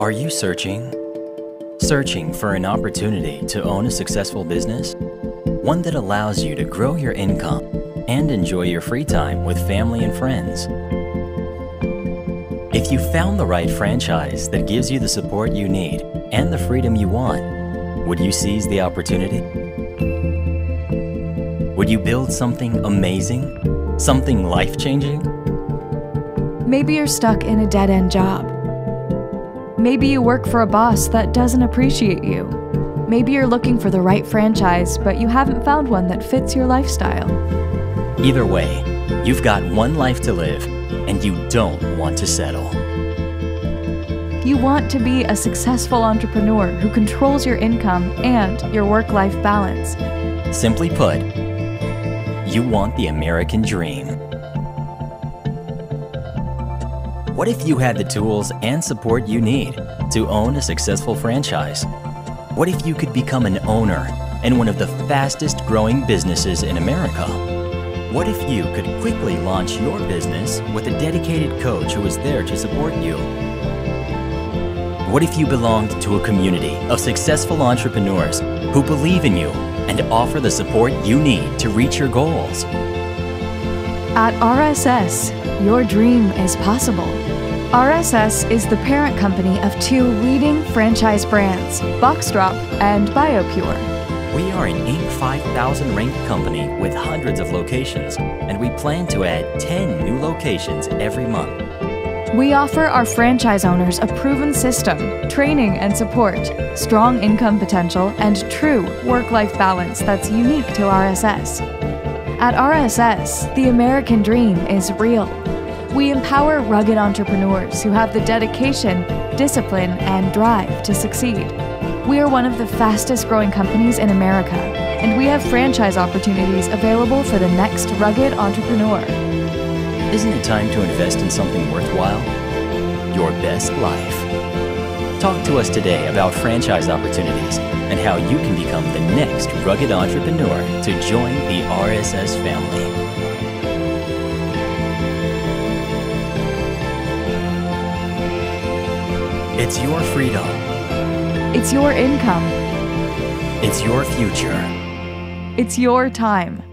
Are you searching? Searching for an opportunity to own a successful business? One that allows you to grow your income and enjoy your free time with family and friends. If you found the right franchise that gives you the support you need and the freedom you want, would you seize the opportunity? Would you build something amazing? Something life changing? Maybe you're stuck in a dead end job. Maybe you work for a boss that doesn't appreciate you. Maybe you're looking for the right franchise, but you haven't found one that fits your lifestyle. Either way, you've got one life to live and you don't want to settle. You want to be a successful entrepreneur who controls your income and your work life balance. Simply put, you want the American dream. What if you had the tools and support you need to own a successful franchise? What if you could become an owner in one of the fastest growing businesses in America? What if you could quickly launch your business with a dedicated coach who is there to support you? What if you belonged to a community of successful entrepreneurs who believe in you and offer the support you need to reach your goals? At RSS, your dream is possible. RSS is the parent company of two leading franchise brands, Boxdrop and BioPure. We are an Inc. 5000 ranked company with hundreds of locations, and we plan to add 10 new locations every month. We offer our franchise owners a proven system, training and support, strong income potential, and true work life balance that's unique to RSS. At RSS, the American dream is real. We empower rugged entrepreneurs who have the dedication, discipline, and drive to succeed. We are one of the fastest growing companies in America, and we have franchise opportunities available for the next rugged entrepreneur. Isn't it time to invest in something worthwhile? Your best life. Talk to us today about franchise opportunities and how you can become the next rugged entrepreneur to join the RSS family. It's your freedom. It's your income. It's your future. It's your time.